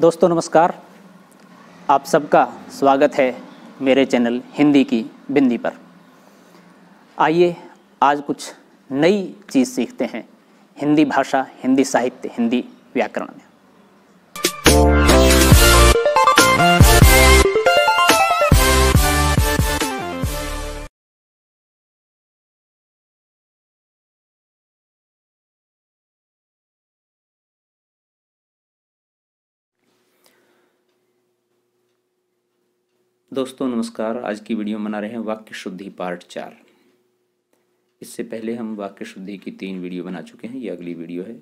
दोस्तों, नमस्कार। आप सबका स्वागत है मेरे चैनल हिंदी की बिंदी पर। आइए आज कुछ नई चीज़ सीखते हैं। हिंदी भाषा, हिंदी साहित्य, हिंदी व्याकरण में। दोस्तों, नमस्कार। आज की वीडियो बना रहे हैं वाक्य शुद्धि पार्ट चार। इससे पहले हम वाक्य शुद्धि की तीन वीडियो बना चुके हैं। ये अगली वीडियो है।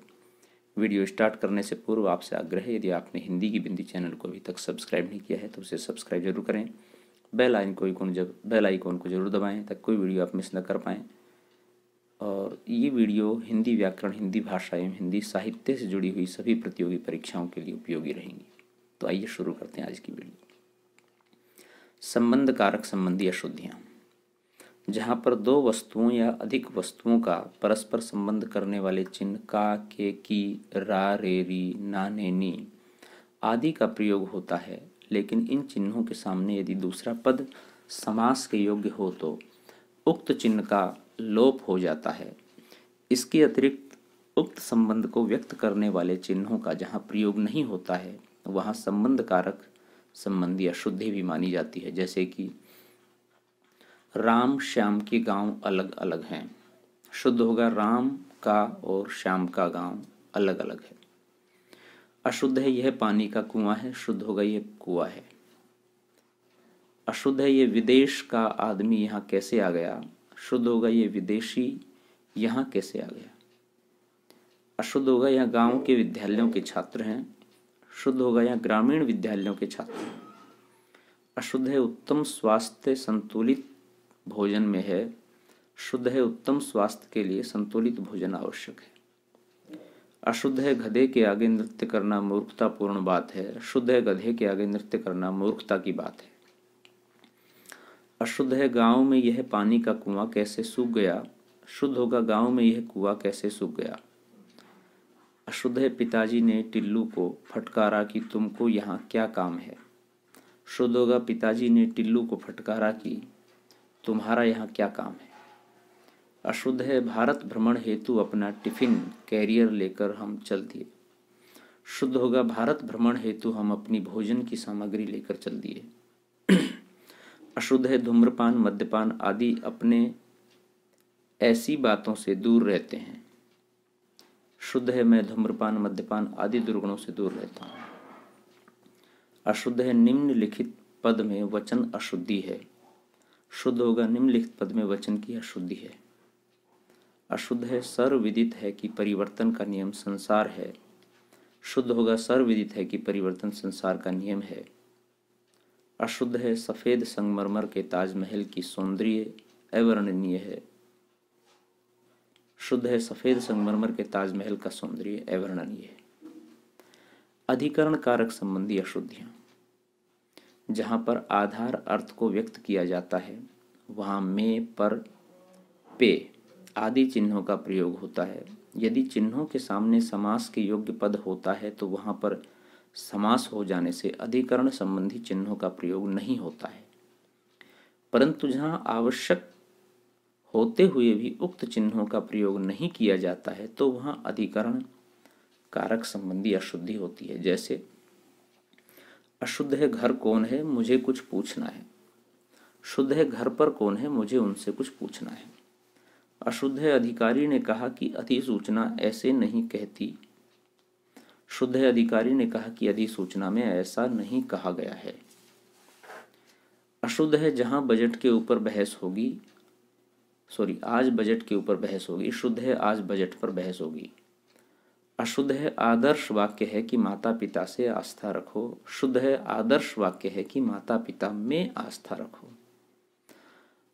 वीडियो स्टार्ट करने से पूर्व आपसे आग्रह है, यदि आपने हिंदी की बिंदी चैनल को अभी तक सब्सक्राइब नहीं किया है तो उसे सब्सक्राइब ज़रूर करें। बेल आइन को आइकॉन जब, बेल आइकॉन को ज़रूर दबाएँ, ताकि कोई वीडियो आप मिस न कर पाएँ। और ये वीडियो हिंदी व्याकरण, हिंदी भाषा एवं हिंदी साहित्य से जुड़ी हुई सभी प्रतियोगी परीक्षाओं के लिए उपयोगी रहेंगी। तो आइए शुरू करते हैं आज की वीडियो। संबंध कारक संबंधी अशुद्धियाँ, जहाँ पर दो वस्तुओं या अधिक वस्तुओं का परस्पर संबंध करने वाले चिन्ह का, के, की, रा, रे, री, ना, ने, नी आदि का प्रयोग होता है। लेकिन इन चिन्हों के सामने यदि दूसरा पद समास के योग्य हो तो उक्त चिन्ह का लोप हो जाता है। इसके अतिरिक्त उक्त संबंध को व्यक्त करने वाले चिन्हों का जहाँ प्रयोग नहीं होता है, वहाँ संबंध कारक संबंधी अशुद्धि भी मानी जाती है, जैसे कि राम श्याम के गाँव अलग अलग हैं। शुद्ध होगा राम का और श्याम का गाँव अलग अलग है। अशुद्ध है यह पानी का कुआँ है, शुद्ध होगा यह कुआ है। अशुद्ध है ये विदेश का आदमी यहाँ कैसे आ गया? शुद्ध होगा ये विदेशी यहाँ कैसे आ गया? अशुद्ध होगा यह गाँव के विद्यालयों के छात्र हैं। शुद्ध होगा यहाँ ग्रामीण विद्यालयों के छात्र। अशुद्ध है उत्तम स्वास्थ्य संतुलित भोजन में है। शुद्ध है उत्तम स्वास्थ्य के लिए संतुलित भोजन आवश्यक है। अशुद्ध है गधे के आगे नृत्य करना मूर्खतापूर्ण बात है। शुद्ध है गधे के आगे नृत्य करना मूर्खता की बात है। अशुद्ध है गाँव में यह पानी का कुआँ कैसे सूख गया? शुद्ध होगा गाँव में यह कुआँ कैसे सूख गया? अशुद्ध पिताजी ने टिल्लू को फटकारा कि तुमको यहाँ क्या काम है? शुद्ध होगा पिताजी ने टिल्लू को फटकारा कि तुम्हारा यहाँ क्या काम है? अशुद्ध है भारत भ्रमण हेतु अपना टिफ़िन, कैरियर लेकर हम चल दिए। शुद्ध होगा भारत भ्रमण हेतु हम अपनी भोजन की सामग्री लेकर चल दिए। अशुद्ध है धूम्रपान, मद्यपान आदि अपने ऐसी बातों से दूर रहते हैं। शुद्ध है मैं धूम्रपान, मद्यपान आदि दुर्गुणों से दूर रहता हूँ। अशुद्ध है निम्नलिखित पद में वचन अशुद्धि है। शुद्ध होगा निम्नलिखित पद में वचन की अशुद्धि है। अशुद्ध है सर्वविदित है कि परिवर्तन का नियम संसार है। शुद्ध होगा सर्वविदित है कि परिवर्तन संसार का नियम है। अशुद्ध है सफ़ेद संगमरमर के ताजमहल की सौंदर्य अवर्णनीय है। शुद्ध है, सफ़ेद संगमरमर के ताजमहल का सौंदर्य अवर्णनीय है। अधिकरण कारक संबंधी अशुद्धियाँ। जहाँ पर आधार अर्थ को व्यक्त किया जाता है, वहाँ में, पर, पे आदि चिन्हों का प्रयोग होता है। यदि चिन्हों के सामने समास के योग्य पद होता है तो वहाँ पर समास हो जाने से अधिकरण संबंधी चिन्हों का प्रयोग नहीं होता है। परंतु जहाँ आवश्यक होते हुए भी उक्त चिन्हों का प्रयोग नहीं किया जाता है तो वहाँ अधिकरण कारक संबंधी अशुद्धि होती है। जैसे, अशुद्ध है घर कौन है? मुझे कुछ पूछना है। शुद्ध है घर पर कौन है? मुझे उनसे कुछ पूछना है। अशुद्ध है अधिकारी ने कहा कि अधिसूचना ऐसे नहीं कहती। शुद्ध है अधिकारी ने कहा कि अधिसूचना में ऐसा नहीं कहा गया है। अशुद्ध है जहाँ बजट के ऊपर बहस होगी सॉरी, आज बजट के ऊपर बहस होगी, शुद्ध है आज बजट पर बहस होगी। अशुद्ध है आदर्श वाक्य है कि माता पिता से आस्था रखो। शुद्ध है आदर्श वाक्य है कि माता पिता में आस्था रखो।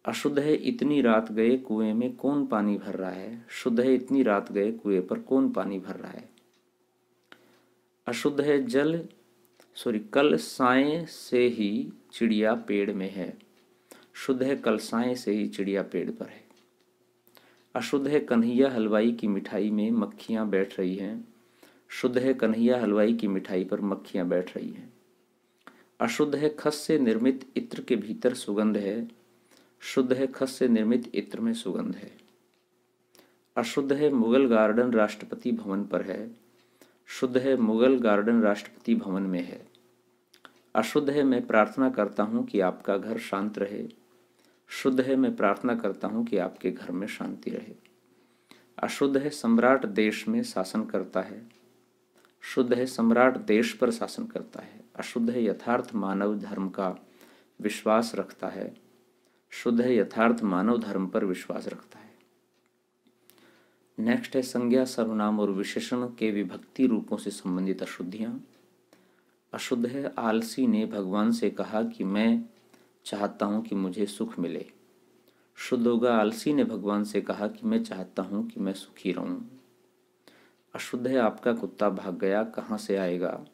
अशुद्ध है इतनी रात गए कुएँ में कौन पानी भर रहा है? शुद्ध है इतनी रात गए कुएँ पर कौन पानी भर रहा है? अशुद्ध है जल, सॉरी, कल साए से ही चिड़िया पेड़ में है। शुद्ध है कल साए से ही चिड़िया पेड़ पर है। अशुद्ध है कन्हैया हलवाई की मिठाई में मक्खियाँ बैठ रही हैं। शुद्ध है कन्हैया हलवाई की मिठाई पर मक्खियाँ बैठ रही हैं। अशुद्ध है खस से निर्मित इत्र के भीतर सुगंध है। शुद्ध है खस से निर्मित इत्र में सुगंध है। अशुद्ध है मुगल गार्डन राष्ट्रपति भवन पर है। शुद्ध है मुगल गार्डन राष्ट्रपति भवन में है। अशुद्ध है मैं प्रार्थना करता हूँ कि आपका घर शांत रहे। शुद्ध है, मैं प्रार्थना करता हूँ कि आपके घर में शांति रहे। अशुद्ध है, सम्राट देश में शासन करता है। शुद्ध है, सम्राट देश पर शासन करता है। अशुद्ध है, यथार्थ मानव धर्म का विश्वास रखता है। शुद्ध है, यथार्थ मानव धर्म पर विश्वास रखता है। नेक्स्ट है, संज्ञा, सर्वनाम और विशेषण के विभक्ति रूपों से संबंधित अशुद्धियाँ। अशुद्ध है, आलसी ने भगवान से कहा कि मैं चाहता हूँ कि मुझे सुख मिले। शुद्धोगा आलसी ने भगवान से कहा कि मैं चाहता हूँ कि मैं सुखी रहूँ। अशुद्ध है आपका कुत्ता भाग गया, कहाँ से आएगा?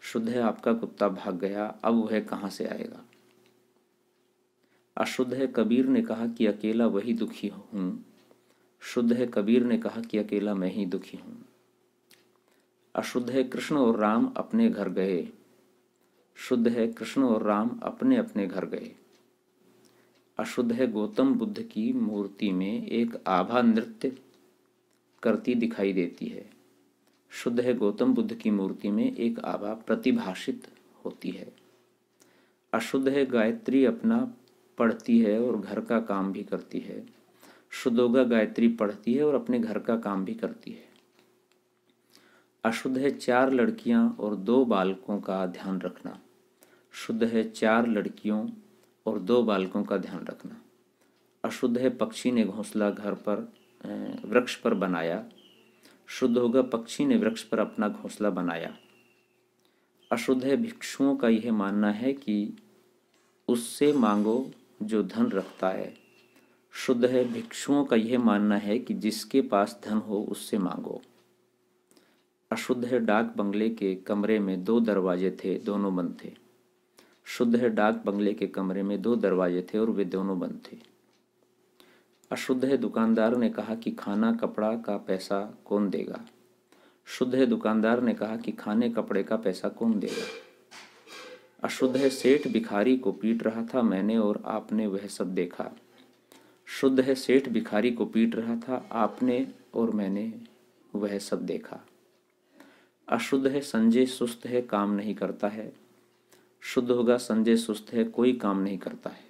शुद्ध है आपका कुत्ता भाग गया, अब वह कहाँ से आएगा? अशुद्ध है कबीर ने कहा कि अकेला वही दुखी हूँ। शुद्ध है कबीर ने कहा कि अकेला मैं ही दुखी हूँ। अशुद्ध है कृष्ण और राम अपने घर गए। शुद्ध है कृष्ण और राम अपने अपने घर गए। अशुद्ध है गौतम बुद्ध की मूर्ति में एक आभा नृत्य करती दिखाई देती है। शुद्ध है गौतम बुद्ध की मूर्ति में एक आभा प्रतिभाषित होती है। अशुद्ध है गायत्री अपना पढ़ती है और घर का काम भी करती है। शुद्ध होगा गायत्री पढ़ती है और अपने घर का काम भी करती है। अशुद्ध है चार लड़कियाँ और दो बालकों का ध्यान रखना। शुद्ध है चार लड़कियों और दो बालकों का ध्यान रखना। अशुद्ध है पक्षी ने घोंसला घर पर वृक्ष पर बनाया। शुद्ध होगा पक्षी ने वृक्ष पर अपना घोंसला बनाया। अशुद्ध है भिक्षुओं का यह मानना है कि उससे मांगो जो धन रखता है। शुद्ध है भिक्षुओं का यह मानना है कि जिसके पास धन हो उससे मांगो। अशुद्ध है डाक बंगले के कमरे में दो दरवाजे थे, दोनों बंद थे। शुद्ध है डाक बंगले के कमरे में दो दरवाजे थे और वे दोनों बंद थे। अशुद्ध है दुकानदार ने कहा कि खाना, कपड़ा का पैसा कौन देगा? शुद्ध है दुकानदार ने कहा कि खाने, कपड़े का पैसा कौन देगा? अशुद्ध है सेठ भिखारी को पीट रहा था मैंने और आपने वह सब देखा। शुद्ध है सेठ भिखारी को पीट रहा था आपने और मैंने वह सब देखा। अशुद्ध है संजय, सुस्त है, काम नहीं करता है। शुद्ध होगा, संजय सुस्त है, कोई काम नहीं करता है।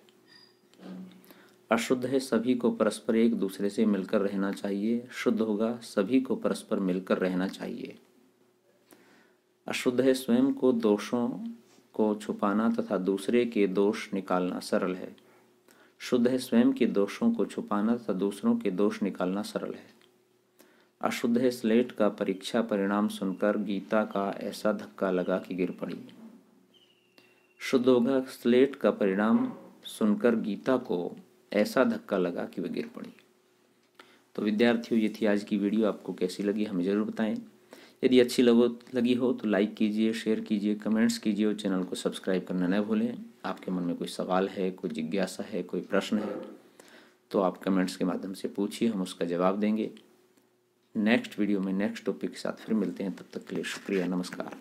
अशुद्ध है, सभी को परस्पर एक दूसरे से मिलकर रहना चाहिए। शुद्ध होगा, सभी को परस्पर मिलकर रहना चाहिए। अशुद्ध है, स्वयं को दोषों को छुपाना तथा दूसरे के दोष निकालना सरल है। शुद्ध है, स्वयं के दोषों को छुपाना तथा दूसरों के दोष निकालना सरल है। अशुद्ध है, स्लेट का परीक्षा परिणाम सुनकर गीता का ऐसा धक्का लगा कि गिर पड़ी। शुद्ध होगा, स्लेट का परिणाम सुनकर गीता को ऐसा धक्का लगा कि वह गिर पड़ी। तो विद्यार्थियों, ये थी आज की वीडियो। आपको कैसी लगी हमें ज़रूर बताएँ। यदि अच्छी लगो, लगी हो तो लाइक कीजिए, शेयर कीजिए, कमेंट्स कीजिए और चैनल को सब्सक्राइब करना न भूलें। आपके मन में कोई सवाल है, कोई जिज्ञासा है, कोई प्रश्न है तो आप कमेंट्स के माध्यम से पूछिए, हम उसका जवाब देंगे। नेक्स्ट वीडियो में नेक्स्ट टॉपिक के साथ फिर मिलते हैं। तब तक के लिए शुक्रिया, नमस्कार।